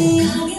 You.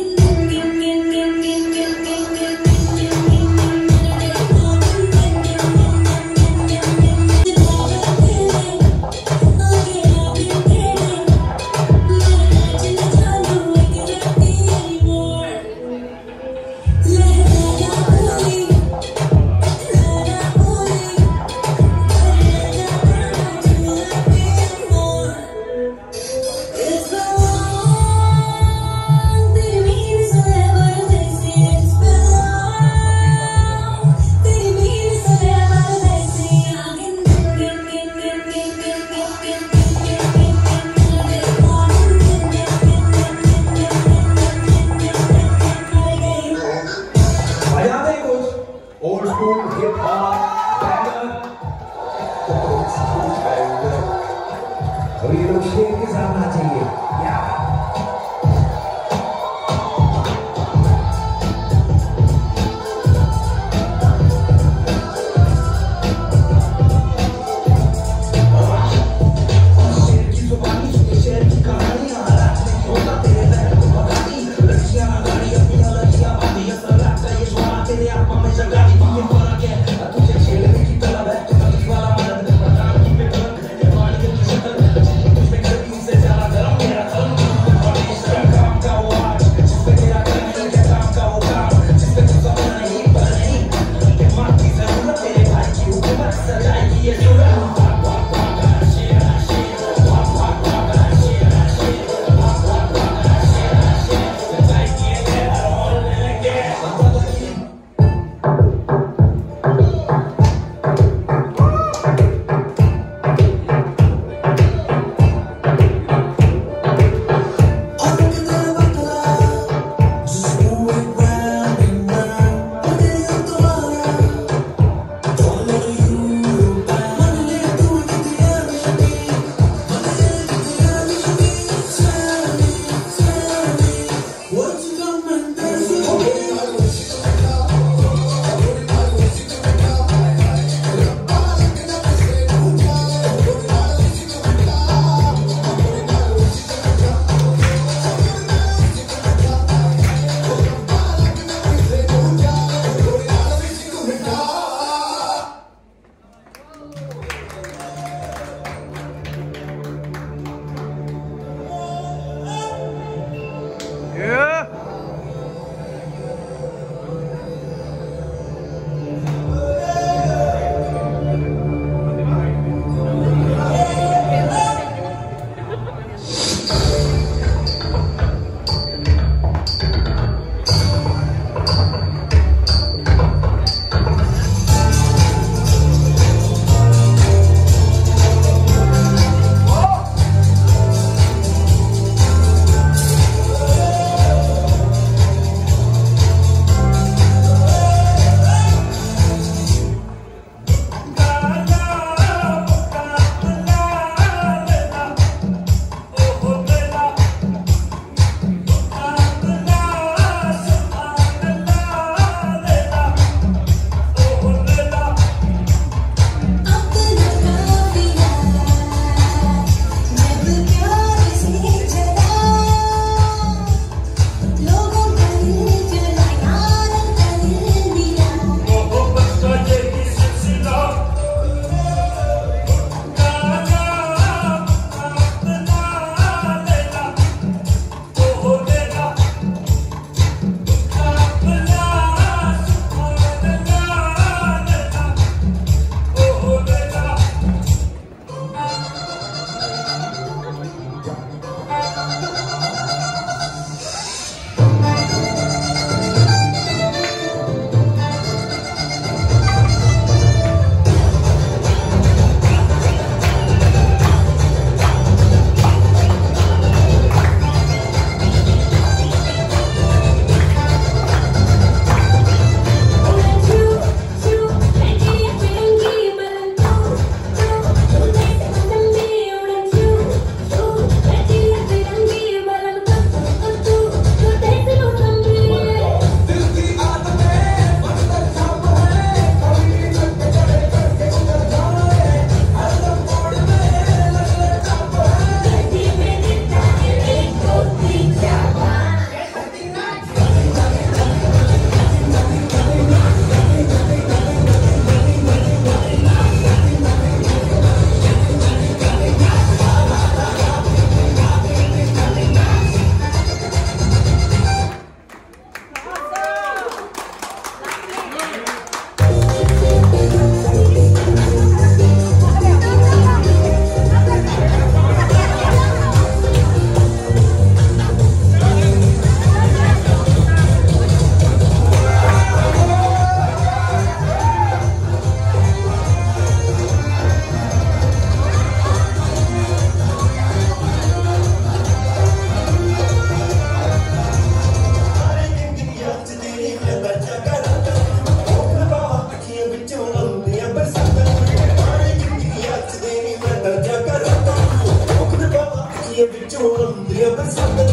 Dios